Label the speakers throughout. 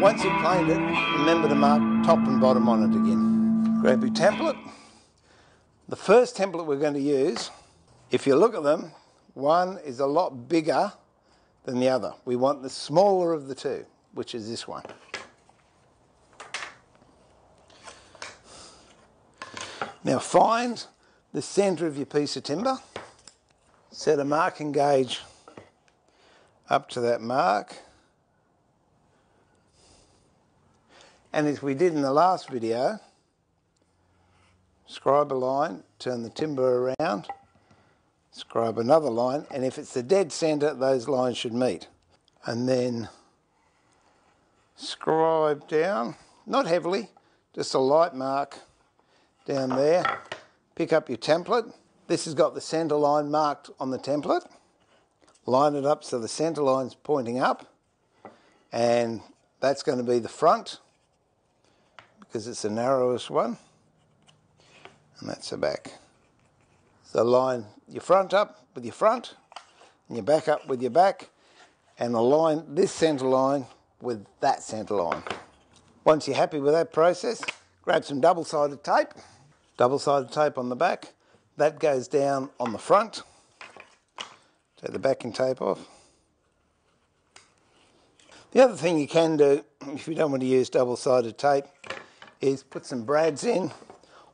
Speaker 1: Once you've planed it, remember to mark top and bottom on it again. Grab your template. The first template we're going to use, if you look at them, one is a lot bigger than the other. We want the smaller of the two, which is this one. Now find the centre of your piece of timber, set a marking gauge up to that mark, and as we did in the last video, scribe a line, turn the timber around, scribe another line, and if it's the dead centre, those lines should meet. And then scribe down, not heavily, just a light mark down there. Pick up your template. This has got the centre line marked on the template. Line it up so the centre line's pointing up, and that's going to be the front because it's the narrowest one, and that's the back. So line your front up with your front, and your back up with your back, and align this centre line with that centre line. Once you're happy with that process, grab some double-sided tape, double-sided tape on the back, that goes down on the front. Take the backing tape off. The other thing you can do, if you don't want to use double-sided tape, is put some brads in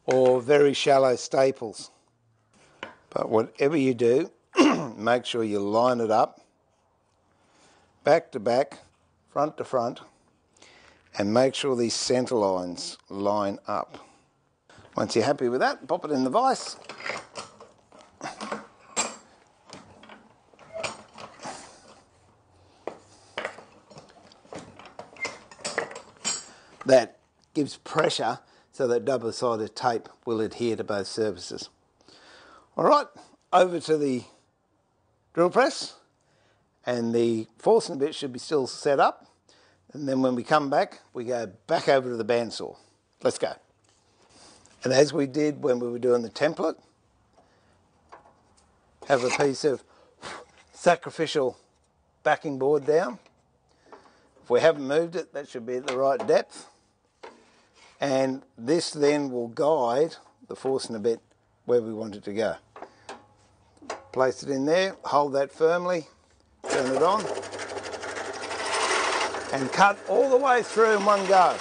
Speaker 1: or very shallow staples. But whatever you do, make sure you line it up, back to back, front to front, and make sure these centre lines line up. Once you're happy with that, pop it in the vise. That gives pressure so that double-sided tape will adhere to both surfaces. All right, over to the drill press and the Forstner bit should be still set up. And then when we come back, we go back over to the bandsaw. Let's go. And as we did when we were doing the template, have a piece of sacrificial backing board down. If we haven't moved it, that should be at the right depth. And this then will guide the force forcing a bit where we want it to go. Place it in there, hold that firmly, turn it on, and cut all the way through in one go.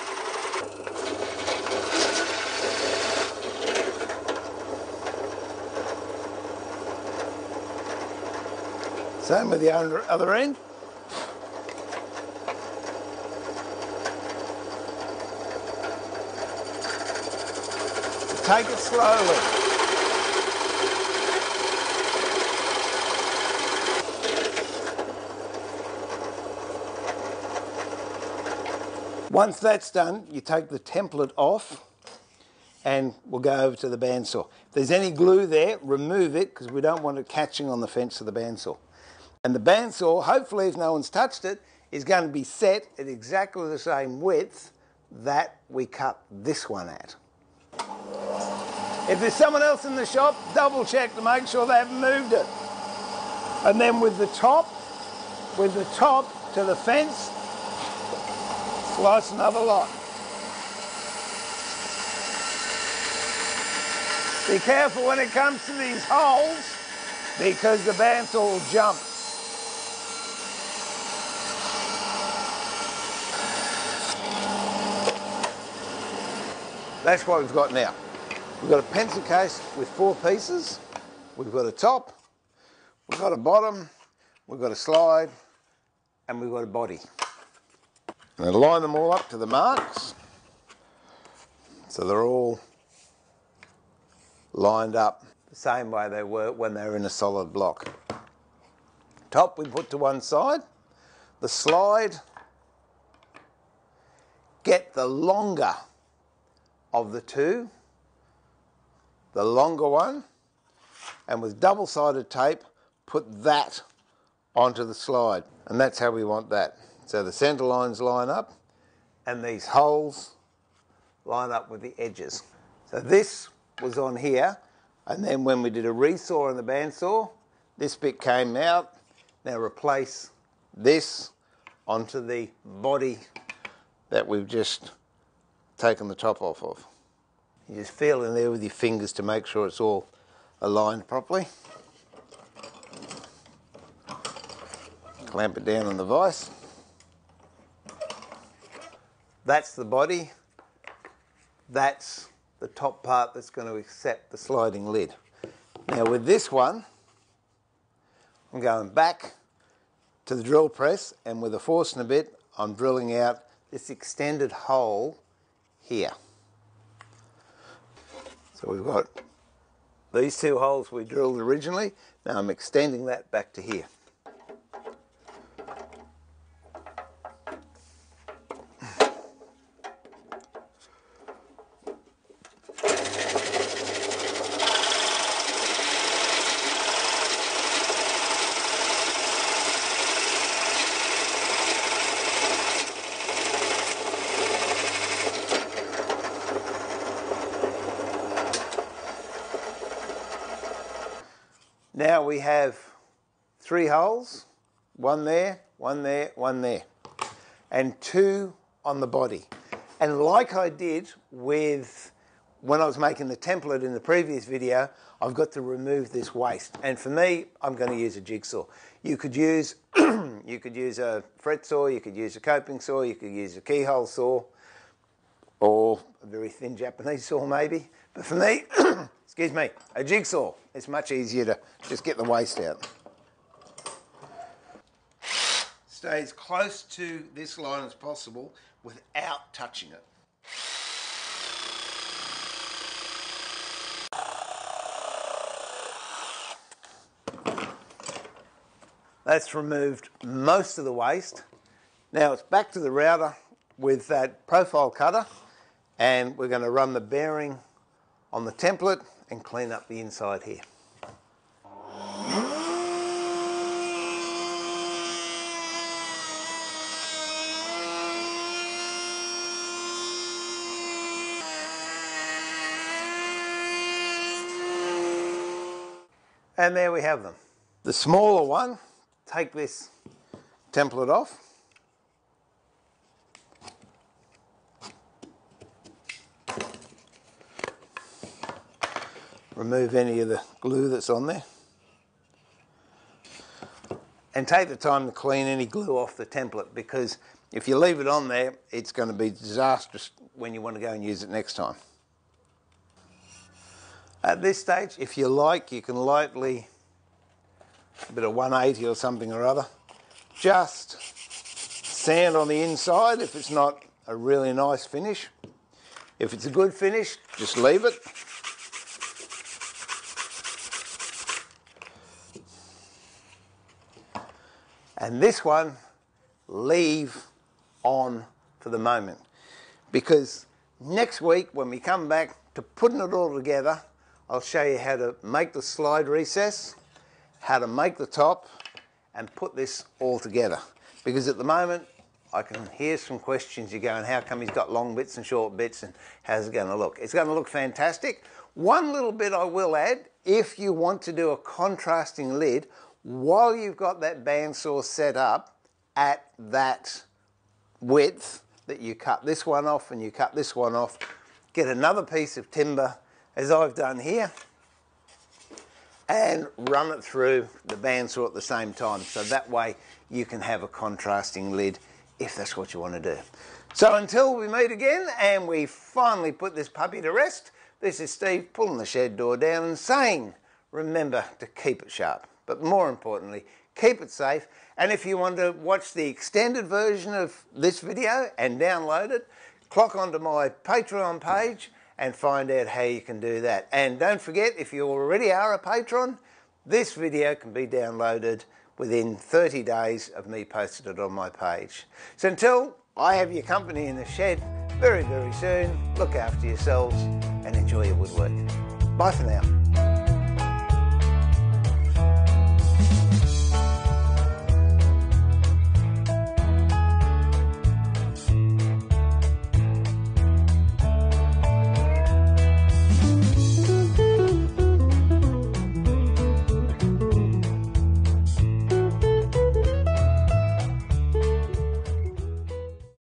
Speaker 1: Same with the other end. Take it slowly. Once that's done, you take the template off and we'll go over to the bandsaw. If there's any glue there, remove it because we don't want it catching on the fence of the bandsaw. And the bandsaw, hopefully if no one's touched it, is going to be set at exactly the same width that we cut this one at. If there's someone else in the shop, double check to make sure they haven't moved it. And then with the top, with the top to the fence, Slice another lot. Be careful when it comes to these holes because the bandsaw will jump. That's what we've got now. We've got a pencil case with four pieces. We've got a top, we've got a bottom, we've got a slide, and we've got a body. And line them all up to the marks. So they're all lined up the same way they were when they were in a solid block. Top we put to one side. The slide, get the longer of the two, the longer one, and with double-sided tape, put that onto the slide. And that's how we want that. So the centre lines line up and these holes line up with the edges. So this was on here and then when we did a resaw on the bandsaw, this bit came out. Now replace this onto the body that we've just taken the top off of. You just feel in there with your fingers to make sure it's all aligned properly. Clamp it down on the vise. That's the body. That's the top part that's going to accept the sliding lid. Now with this one, I'm going back to the drill press and with a Forstner bit, I'm drilling out this extended hole here. So we've got these two holes we drilled originally. Now I'm extending that back to here. Now we have three holes, one there, one there, one there, and two on the body. And like I did with when I was making the template in the previous video, I've got to remove this waste. And for me, I'm going to use a jigsaw. You could use you could use a fret saw, you could use a coping saw, you could use a keyhole saw, or a very thin Japanese saw maybe. But for me, excuse me, a jigsaw. It's much easier to just get the waste out. Stay as close to this line as possible without touching it. That's removed most of the waste. Now it's back to the router with that profile cutter and we're going to run the bearing on the template and clean up the inside here. And there we have them. The smaller one, take this template off remove any of the glue that's on there. And take the time to clean any glue off the template because if you leave it on there, it's going to be disastrous when you want to go and use it next time. At this stage, if you like, you can lightly, a bit of 180 or something or other, just sand on the inside if it's not a really nice finish. If it's a good finish, just leave it. And this one, leave on for the moment. Because next week, when we come back to putting it all together, I'll show you how to make the slide recess, how to make the top, and put this all together. Because at the moment, I can hear some questions. You're going, how come he's got long bits and short bits, and how's it going to look? It's going to look fantastic. One little bit I will add, if you want to do a contrasting lid, while you've got that bandsaw set up at that width that you cut this one off and you cut this one off, get another piece of timber as I've done here and run it through the bandsaw at the same time so that way you can have a contrasting lid if that's what you want to do. So until we meet again and we finally put this puppy to rest, this is Steve pulling the shed door down and saying, remember to keep it sharp but more importantly, keep it safe. And if you want to watch the extended version of this video and download it, clock onto my Patreon page and find out how you can do that. And don't forget, if you already are a patron, this video can be downloaded within 30 days of me posting it on my page. So until I have your company in the shed very, very soon, look after yourselves and enjoy your woodwork. Bye for now.